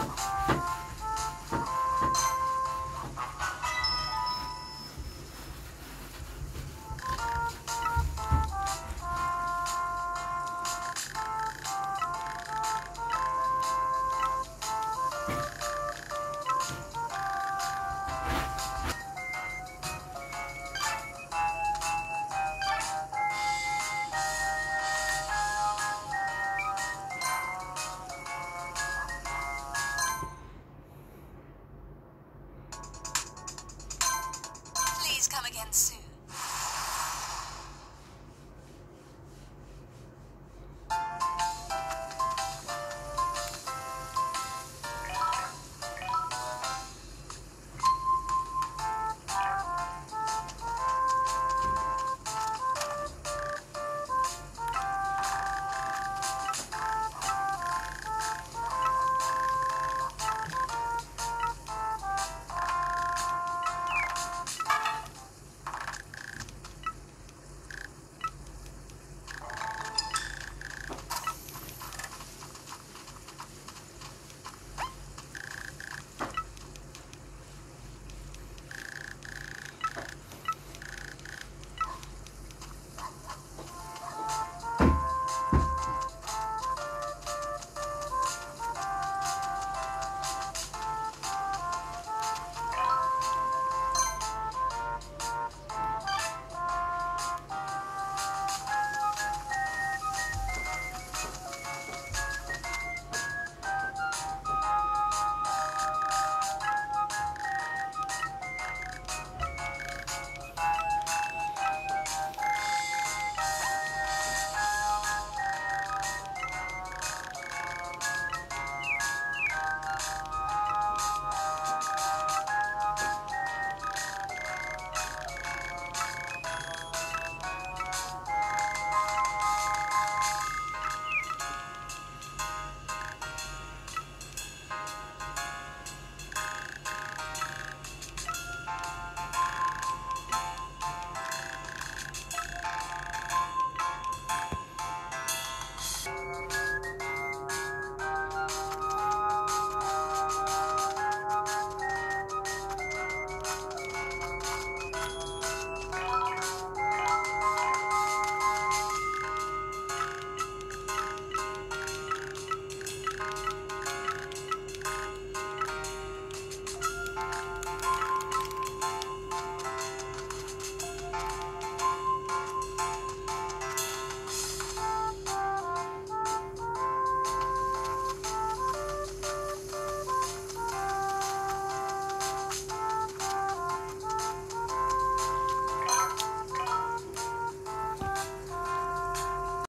you And soon.